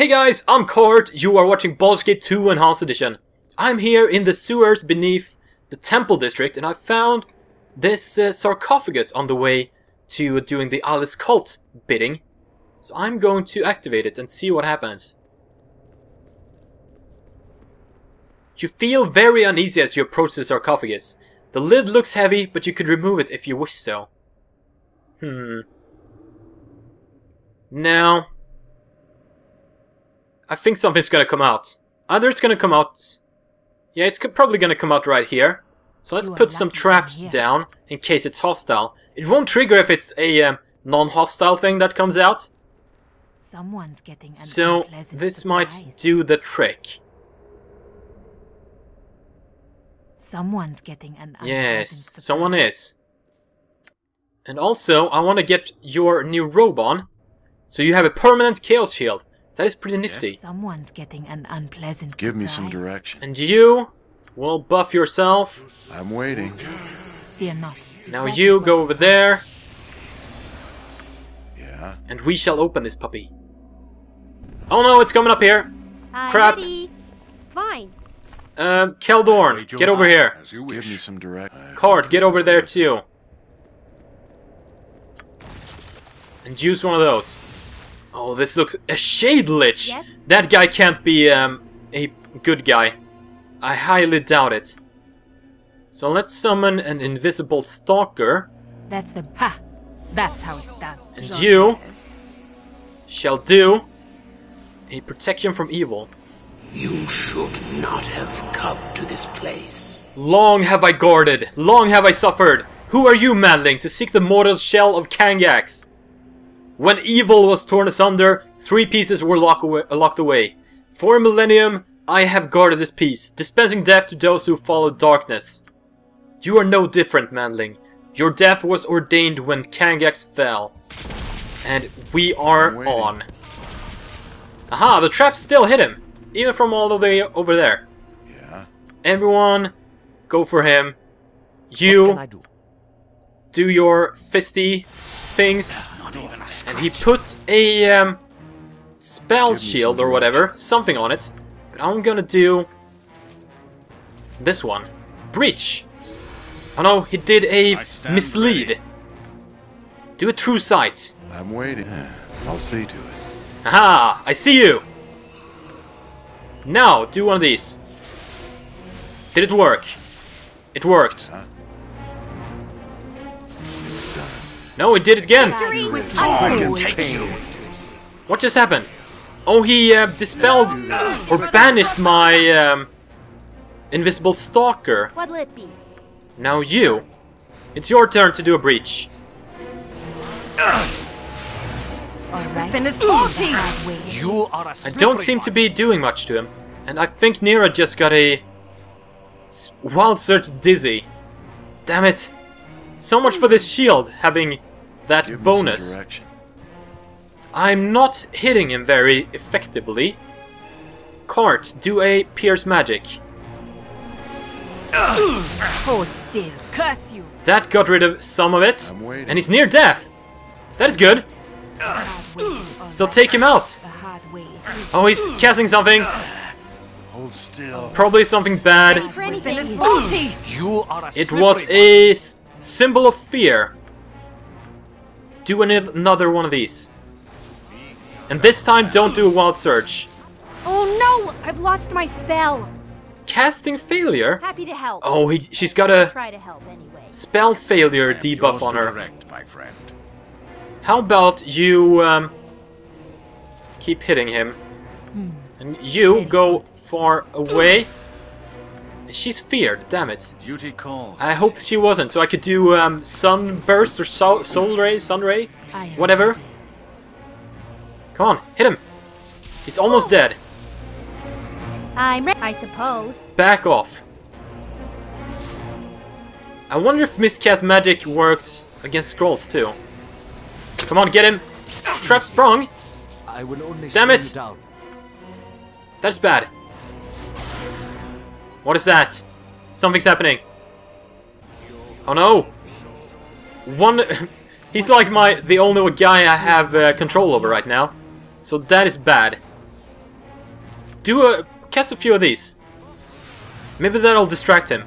Hey guys, I'm Kart, you are watching Baldur's Gate 2 Enhanced Edition. I'm here in the sewers beneath the Temple District and I found this uh, sarcophagus on the way to doing the Eyeless Cult bidding. So I'm going to activate it and see what happens. You feel very uneasy as you approach the sarcophagus. The lid looks heavy, but you could remove it if you wish so. Hmm. Now, I think something's gonna come out. Either it's gonna come out... Yeah, it's probably gonna come out right here. So let's put some traps down in case it's hostile. It won't trigger if it's a um, non-hostile thing that comes out. Someone's getting So this might do the trick. Someone's getting an Yes, someone is. And also, I want to get your new robe on. So you have a permanent chaos shield. That is pretty nifty. Someone's getting an unpleasant Give me some surprise. direction. And you will buff yourself. I'm waiting. Fear not. Now That you go over there, Yeah. and we shall open this puppy. Oh no, it's coming up here. I'm Crap. ready. Fine. Um, Keldorn, get over here. Give me some direction. Kart, get over there too. And use one of those. Oh, this looks a shade lich. Yes? That guy can't be um, a good guy. I highly doubt it. So let's summon an invisible stalker, That's the ha. That's how it's done. and you shall do a protection from evil. You should not have come to this place. Long have I guarded, long have I suffered. Who are you, madling, to seek the mortal shell of Kangax? When evil was torn asunder, three pieces were lock away, locked away. For a millennium, I have guarded this piece, dispensing death to those who follow darkness. You are no different, manling. Your death was ordained when Kangax fell. And we are on. Aha, the trap still hit him, even from all the way over there. Yeah. Everyone, go for him. You do? do your fisty things, Not even a and he put a um, spell shield or whatever, something on it. But I'm gonna do this one, breach. Oh no, he did a mislead. ready. Do a true sight. I'm waiting. Yeah, I'll see to it. Aha! I see you! Now, do one of these. Did it work? It worked. Huh? No, it did it again! Victory! can take you. What just happened? Oh, he uh, dispelled or banished my um, invisible stalker. What'll it be? Now you. It's your turn to do a breach. All right. Weapon is The faulty. hard way. You are a I don't seem to be doing much to him. And I think Neera just got a wild surge dizzy. Damn it. So much for this shield having that Give bonus. I'm not hitting him very effectively. Kart, do a pierce magic. Hold still. Curse you. That got rid of some of it. And he's near death. That is good. The hard way. All So take him out. The hard way. Oh, he's casting something. Hold still. Probably something bad. For anything. is faulty. You are a It was a symbol of fear. Do an- another one of these. And this time, don't do a wild surge. Oh no! I've lost my spell. Casting failure? Happy to help. Oh, he, she's got a Try to help anyway. spell failure debuff on her. direct, my friend. How about you um, keep hitting him, and you go far away? She's feared. Damn it! Duty calls. I hoped she wasn't, so I could do um, sunburst or soul, soul ray, sun ray, whatever. Come on, hit him. He's almost dead. I'm ready. I suppose. Back off. I wonder if miscast magic works against scrolls too. Come on, get him. Trap sprung. I will only Damn it. down. That's bad. What is that? Something's happening. Oh no! One, he's like my the only guy I have uh, control over right now, so that is bad. do a cast a few of these. Maybe that'll distract him.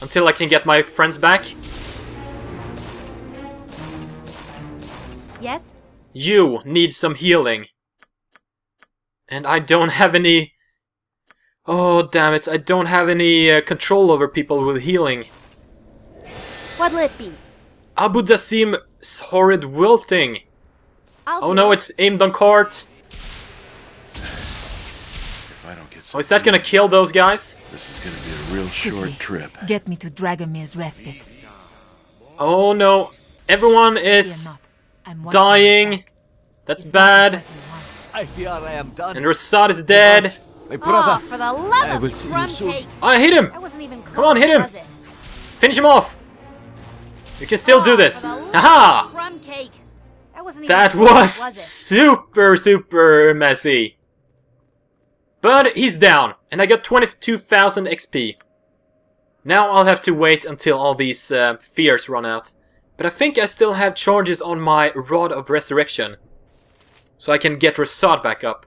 Until I can get my friends back. Yes? You need some healing. And I don't have any... Oh, damn it. I don't have any uh, control over people with healing. What'll it be? Abi-Dalzim's horrid wilting. I'll Oh no, it. it's aimed on Kart. If I don't get Oh, is that gonna kill those guys? This is gonna be a real short trip. Get me to Dragomir's respite. Oh no. Everyone is. I'm dying. That's bad. what you want. I fear I am done. And Rasaad is dead. My Oh, ah, for the I will of see you soon. Oh, ah, I hit him. That wasn't even close, Come on, hit him. Finish him off. You can still ah, do Oh, this. for Haha. Crumb cake. That wasn't even That close, was was super, super messy. But he's down, and I got 22,000 XP. Now I'll have to wait until all these uh, fears run out. But I think I still have charges on my Rod of Resurrection. So I can get Rasaad back up.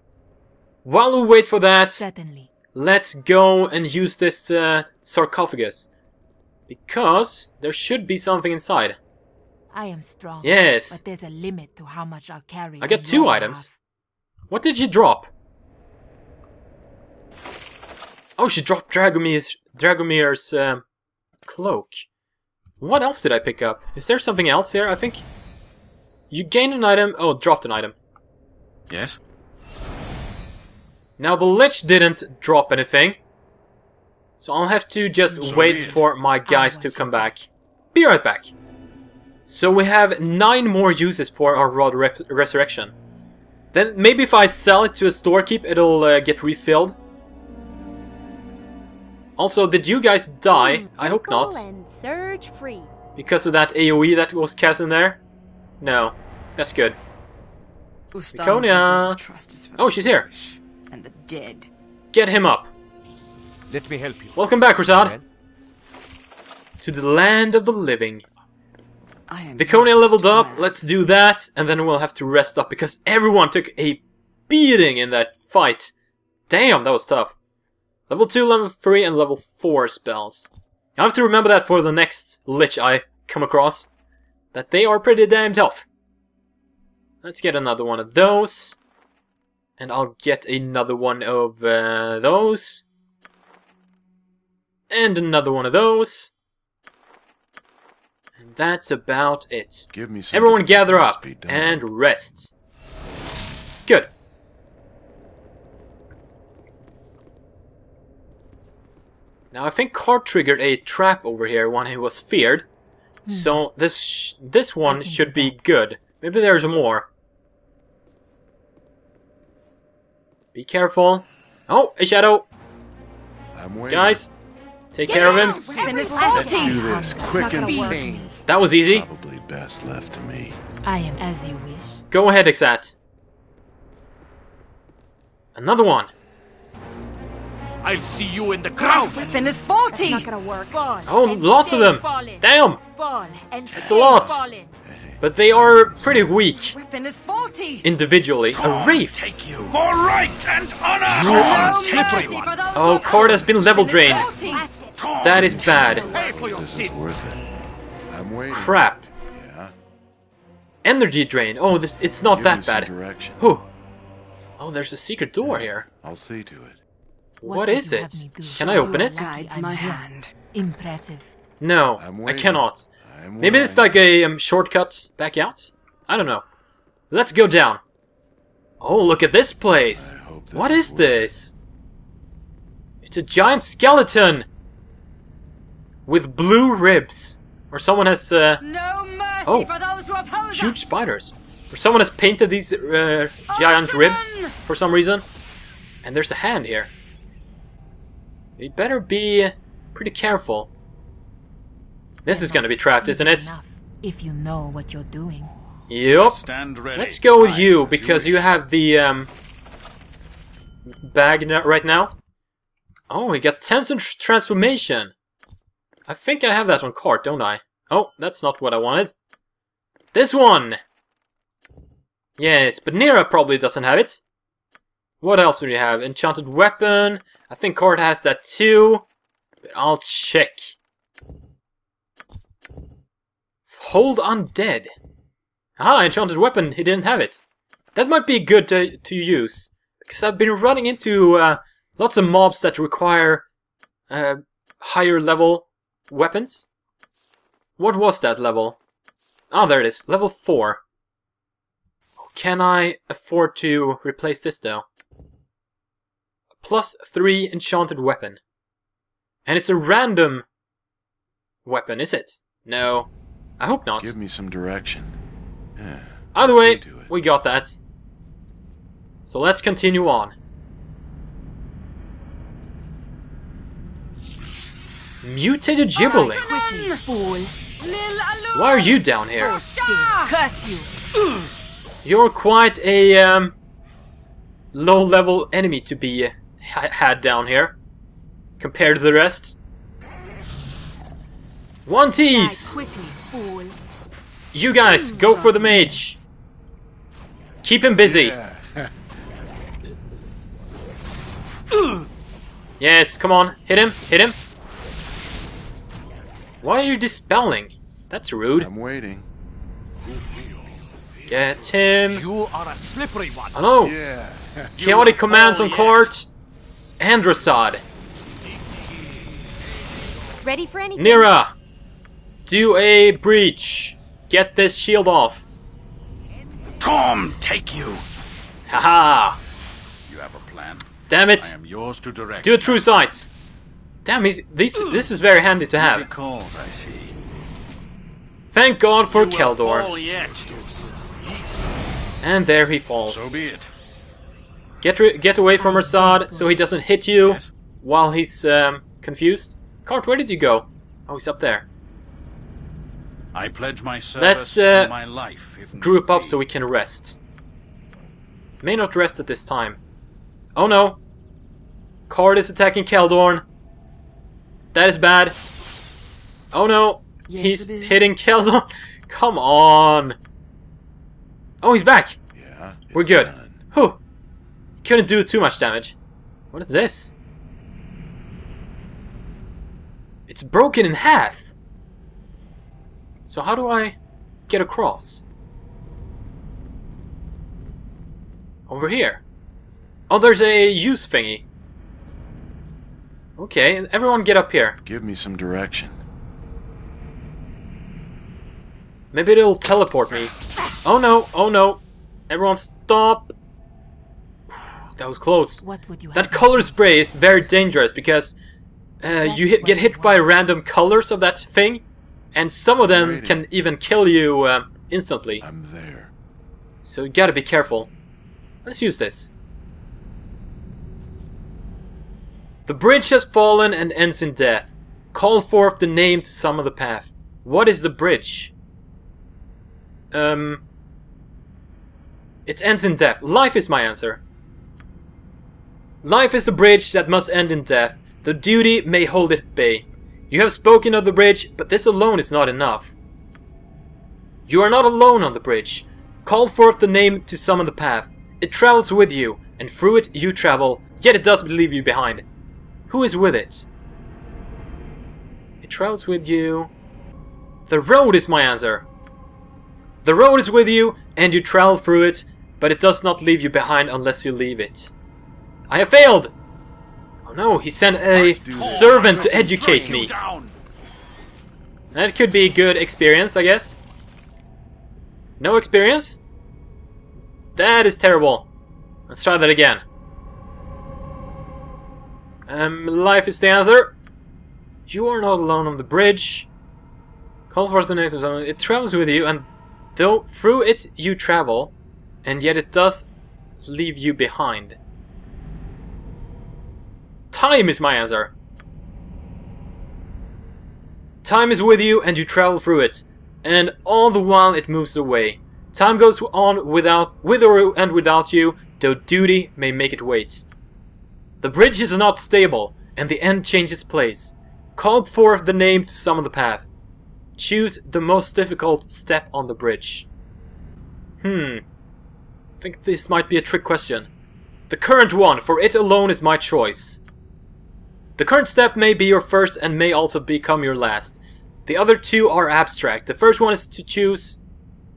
While we wait for that, Certainly. let's go and use this uh, sarcophagus. Because there should be something inside. I am strong. Yes. But there's a limit to how much I'll carry. I got two your items. What did she drop? Oh, she dropped Dragomir's, Dragomir's um, cloak. What else did I pick up? Is there something else here? I think... You gained an item... Oh, dropped an item. Yes? Now, the Lich didn't drop anything. So I'll have to just So wait be it. for my guys to come back. Be right back. So we have nine more uses for our Rod Res- Resurrection. Then maybe if I sell it to a storekeep, it'll uh, get refilled. Also, did you guys die? I hope not. And surge free. Because of that AoE that was cast in there? No. That's good. Viconia. Oh, she's here. And the dead. Get him up. Let me help you. Welcome back, Rasaad. To the land of the living. I am Viconia leveled up, mad. let's do that, and then we'll have to rest up because everyone took a beating in that fight. Damn, that was tough. Level 2, level 3, and level 4 spells. I have to remember that for the next Lich I come across. That they are pretty damn tough. Let's get another one of those. And I'll get another one of uh, those. And another one of those. And that's about it. Give me some. Everyone gather up and rest. Good. Now I think Kart triggered a trap over here when he was feared. So this sh this one Hmm. should be good. Maybe there's more. Be careful. Oh, a shadow. I'm waiting. Guys, take care of him. Let's do this quick and gonna work. clean. That was easy. Probably best left to me. I am as you wish. Go ahead, Exat. Another one. I'll see you in the This crowd. weapon is That's faulty. not gonna work. Fall. Oh, lots of them. fallen. Damn. Fall and That's a lot. fallen. But they are pretty weak Weapon is faulty. individually. A Wraith. Take you. For right and honor! No mercy everyone. for those Oh, who Kart has been level drained. faulty. That is bad. Pay for your This is sin. worth it. I'm waiting. Crap. Yeah. Energy drain. Oh, this it's not Give that bad. Direction. Whew. Oh, there's a secret door here. I'll see to it. What what would is you it? have me do? Can I open it? Guides my hand. Impressive. No, I'm I waiting. cannot. I'm Maybe it's like a um, shortcut back out? I don't know. Let's go down. Oh, look at this place. I hope this What is is worth it. this? It's a giant skeleton with blue ribs. Or someone has uh, No mercy Oh. for those who oppose huge us. spiders. Or someone has painted these uh, giant come ribs for some reason. And there's a hand here. You better be pretty careful. This is gonna be trapped, isn't it? Enough, if you know what you're doing. Yup. Stand ready. Let's go with you because you have the um, bag right now. Oh, we got Tenser tr- Transformation. I think I have that on Kart, don't I? Oh, that's not what I wanted. This one! Yes, but Neera probably doesn't have it. What else do we have? Enchanted weapon. I think Kart has that too. But I'll check. Hold undead. Ah, enchanted weapon. He didn't have it. That might be good to, to use. Because I've been running into uh, lots of mobs that require uh, higher level weapons. What was that level? Ah, there it is. Level 4. Can I afford to replace this though? Plus 3 enchanted weapon. And it's a random weapon, is it? No. I hope not. Give me some direction. Yeah. Either way, see to it. we got that. So let's continue on. Mutated Gibberling. Why are you down here? Curse you. You're quite a um, low-level enemy to be uh, ha had down here, compared to the rest. One tease! Quickly, fool. You guys, go for the mage. Keep him busy. Yes, come on, hit him, hit him. Why are you dispelling? That's rude. I'm waiting. Get him. You are a slippery one. Oh no! Yeah. Chaotic commands fall on yet. court. And Rasaad. Ready for anything? Neera. Do a breach. Get this shield off. Tom, take you. Haha. You have a plan. Damn it. I am yours to direct. Do a true sight. Damn, he's, this, this is very handy to have. calls, I see. Thank God for You Keldorn. yet. And there he falls. So be it. Get get away from Rasaad so he doesn't hit you Yes. while he's um, confused. Kart, where did you go? Oh, he's up there. I pledge my service Let's, uh, my life. If Group up so we can rest. May not rest at this time. Oh no! Kart is attacking Keldorn. That is bad. Oh no! Yes, he's hitting Keldorn. Come on! Oh, he's back! Yeah. We're good. done. Whew! Couldn't do too much damage. What is this? It's broken in half! So how do I get across? Over here. Oh, there's a use thingy. Okay, everyone get up here. Give me some direction. Maybe it'll teleport me. Oh no, oh no. Everyone stop. That was close. What would you have? That color spray is very dangerous because uh, you hit, get hit by random colors of that thing, and some of them Waiting. can even kill you um, instantly. I'm there. So you gotta be careful. Let's use this. The bridge has fallen and ends in death. Call forth the name to summon the path. What is the bridge? Um. It ends in death. Life is my answer. Life is the bridge that must end in death. The duty may hold it at bay. You have spoken of the bridge, but this alone is not enough. You are not alone on the bridge. Call forth the name to summon the path. It travels with you, and through it you travel, yet it doesn't leave you behind. Who is with it? It travels with you. The road is my answer. The road is with you, and you travel through it, but it does not leave you behind unless you leave it. I have failed! Oh no, he sent a servant to educate me. That could be good experience, I guess. No experience? That is terrible. Let's try that again. Um, life is the answer. You are not alone on the bridge. Call for the native zone. It travels with you, and though through it you travel, and yet it does leave you behind. Time is my answer. Time is with you and you travel through it, and all the while it moves away. Time goes on without, with or and without you, though duty may make it wait. The bridge is not stable, and the end changes place. Call forth the name to summon the path. Choose the most difficult step on the bridge. Hmm. I think this might be a trick question. The current one, for it alone is my choice. The current step may be your first and may also become your last. The other two are abstract. The first one is to choose.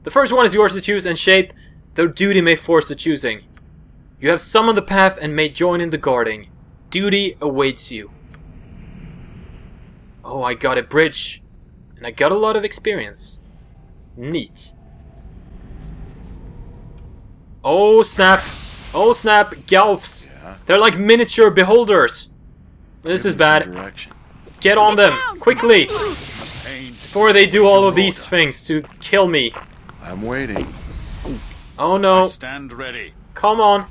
The first one is yours to choose and shape, though duty may force the choosing. You have summoned the path and may join in the guarding. Duty awaits you. Oh, I got a bridge. And I got a lot of experience. Neat. Oh snap! Oh snap! Gauths! Yeah. They're like miniature beholders! This is bad. Direction. Get on them! Quickly! Before they do all of these things to kill me. I'm waiting. Oh no. Stand ready. Come on.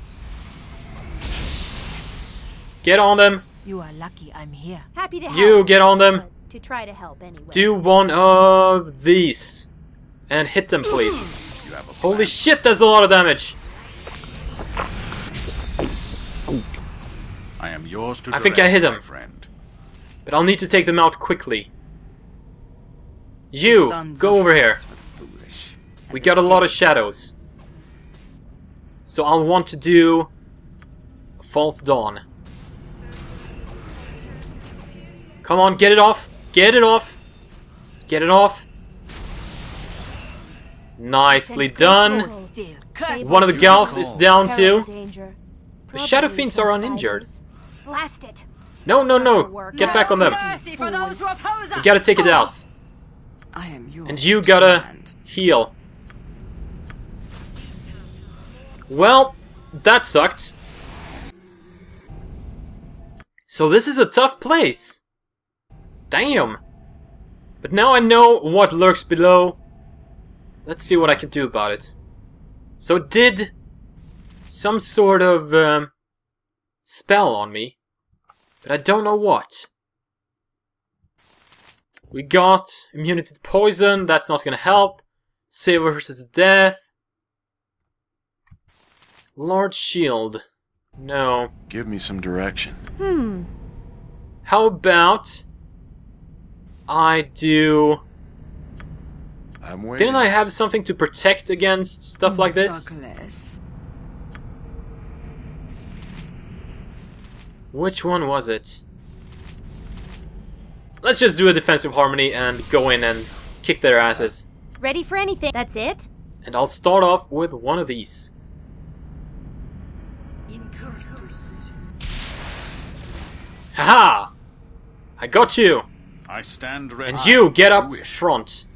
Get on them. You are lucky I'm here. Happy to help. You get on them. to try to help anyway. Do one of these. And hit them, please. You have a Holy shit, that's a lot of damage. I am yours to I think I hit my him. friend. But I'll need to take them out quickly. You, go over here. tricks for the foolish. We got a lot of shadows. So I'll want to do False Dawn. Come on, get it off. Get it off. Get it off. Nicely done. One of the Gauths is down too. The Shadow Fiends are uninjured. Spiders. Blast it. No, no, no. Get back on them. Mercy for those who oppose us. You gotta take it out. I am yours. And you gotta command. heal. Well, that sucked. So this is a tough place. Damn. But now I know what lurks below. Let's see what I can do about it. So it did some sort of um, spell on me. But I don't know what. We got immunity to poison, that's not gonna help. Save versus death. Large shield. No. Give me some direction. Hmm. How about I do... I'm waiting. Didn't I have something to protect against stuff like this? Douglas. Which one was it? Let's just do a defensive harmony and go in and kick their asses. Ready for anything. That's it? And I'll start off with one of these. Haha! I got you! I stand ready. And you, get up front.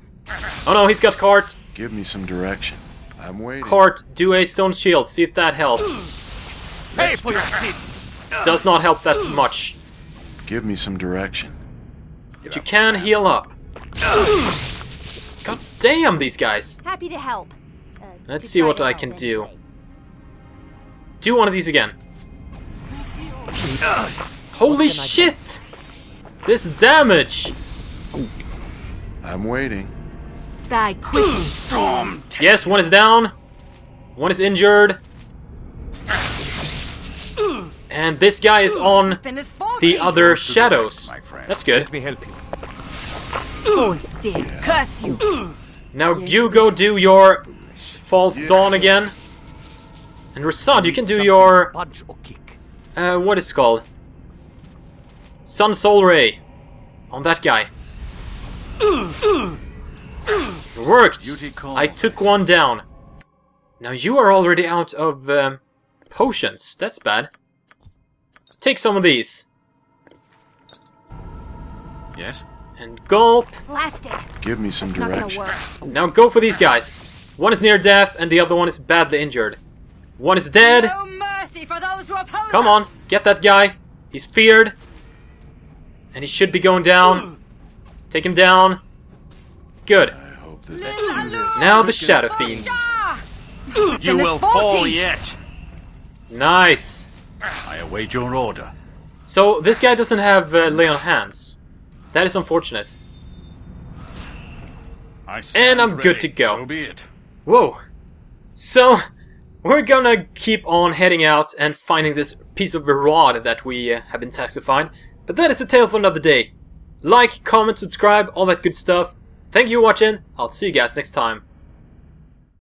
Oh no, he's got Kart. Give me some direction. I'm waiting. Kart, do a stone shield, see if that helps. Pay for your sin. Does not help that much. Give me some direction. But you can heal up. God damn these guys. Happy to help. Uh, Let's see what I can do. anyway. Do one of these again. Holy shit! This damage! I'm waiting. Die quickly. Storm. Yes, one is down. One is injured. And this guy is on the other shadows. direct, my friend. That's good. Let me help you. Hold still. Curse you. Now you go do your false dawn again. And Rasaad, you can do your punch or kick. uh, what is it called? Sun Soul Ray on that guy. It worked. I took one down. Now you are already out of um, potions. That's bad. Take some of these Yes. and gulp. Blast it. Give me some It's direction. Now go for these guys. One is near death and the other one is badly injured. One is dead. No mercy for those who oppose Come on, get that guy. He's feared. And he should be going down. Take him down. Good. I hope that Little you alone. Now the Shadow Fiends. You will fall yet. Nice. I await your order. So this guy doesn't have uh, lay on hands. That is unfortunate. I stand I'm good to go. So be it. Whoa. So, we're gonna keep on heading out and finding this piece of rod that we uh, have been tasked to find. But that is a tale for another day. Like, comment, subscribe, all that good stuff. Thank you for watching. I'll see you guys next time.